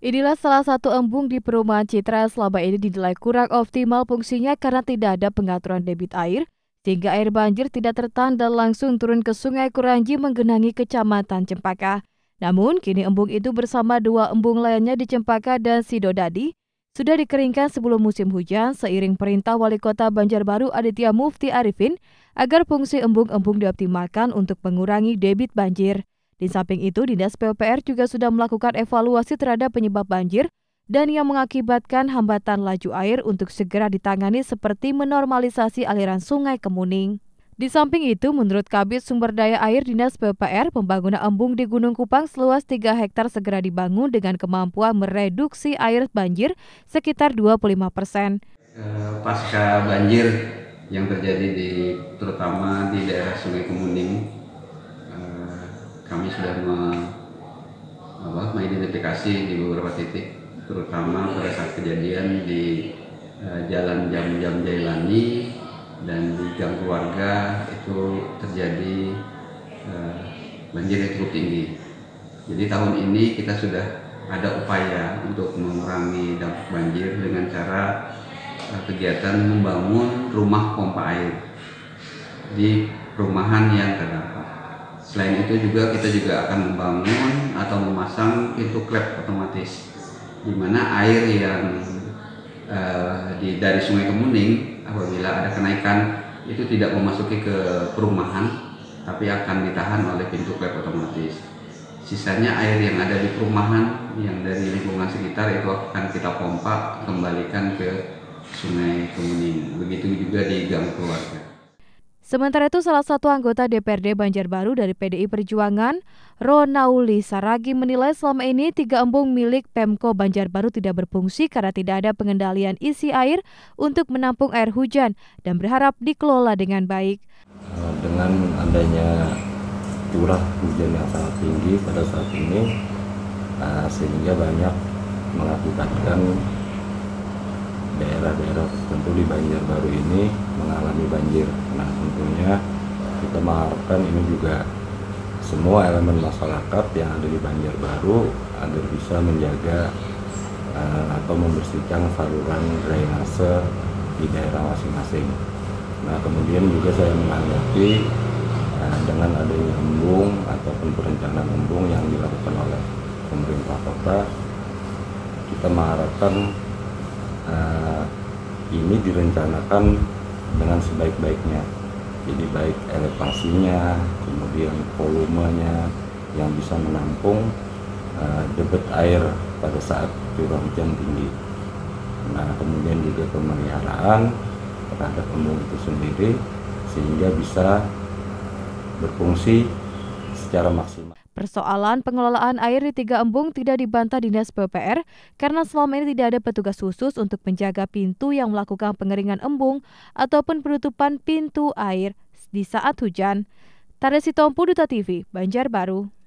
Inilah salah satu embung di perumahan Citra selama ini dinilai kurang optimal fungsinya karena tidak ada pengaturan debit air, sehingga air banjir tidak tertanda langsung turun ke Sungai Kuranji menggenangi Kecamatan Cempaka. Namun, kini embung itu bersama dua embung lainnya di Cempaka dan Sidodadi sudah dikeringkan sebelum musim hujan seiring perintah Wali Kota Banjarbaru Aditya Mufti Arifin agar fungsi embung-embung dioptimalkan untuk mengurangi debit banjir. Di samping itu, Dinas PUPR juga sudah melakukan evaluasi terhadap penyebab banjir dan yang mengakibatkan hambatan laju air untuk segera ditangani seperti menormalisasi aliran sungai Kemuning. Di samping itu, menurut Kabit Sumber Daya Air Dinas PUPR, pembangunan embung di Gunung Kupang seluas 3 hektar segera dibangun dengan kemampuan mereduksi air banjir sekitar 25 persen. Eh, pasca banjir yang terjadi di terutama di daerah Sungai Kemuning kami sudah me, apa, mengidentifikasi di beberapa titik terutama pada saat kejadian di uh, jalan jam-jam Jailani dan di gang keluarga itu terjadi uh, banjir yang cukup tinggi. Jadi tahun ini kita sudah ada upaya untuk mengurangi dampak banjir dengan cara uh, kegiatan membangun rumah pompa air di perumahan yang terdampak. Selain itu juga kita juga akan membangun atau memasang pintu klep otomatis di mana air yang uh, di dari Sungai Kemuning apabila ada kenaikan itu tidak memasuki ke perumahan tapi akan ditahan oleh pintu klep otomatis. Sisanya air yang ada di perumahan yang dari lingkungan sekitar itu akan kita pompa kembalikan ke Sungai Kemuning. Begitu juga di gang keluarga. Sementara itu salah satu anggota DPRD Banjarbaru dari PDI Perjuangan, Ronauli Saragi menilai selama ini tiga embung milik Pemko Banjarbaru tidak berfungsi karena tidak ada pengendalian isi air untuk menampung air hujan dan berharap dikelola dengan baik. Eh, dengan adanya curah hujan yang sangat tinggi pada saat ini, eh, sehingga banyak mengakibatkan daerah-daerah tentu di Banjarbaru ini mengalami banjir. Nah tentunya kita mengharapkan ini juga semua elemen masyarakat yang ada di Banjarbaru agar bisa menjaga uh, atau membersihkan saluran drainase di daerah masing-masing. Nah kemudian juga saya menanggapi uh, dengan adanya embung ataupun perencanaan embung yang dilakukan oleh pemerintah kota, kita mengharapkan ini direncanakan dengan sebaik-baiknya. Jadi baik elevasinya kemudian volumenya yang bisa menampung uh, debit air pada saat curah hujan tinggi. Nah kemudian juga pemeliharaan terhadap embung itu sendiri sehingga bisa berfungsi secara maksimal Persoalan pengelolaan air di tiga embung tidak dibantah Dinas PUPR karena selama ini tidak ada petugas khusus untuk menjaga pintu yang melakukan pengeringan embung ataupun penutupan pintu air di saat hujan. Taresi Tompu Duta TV, Banjarbaru.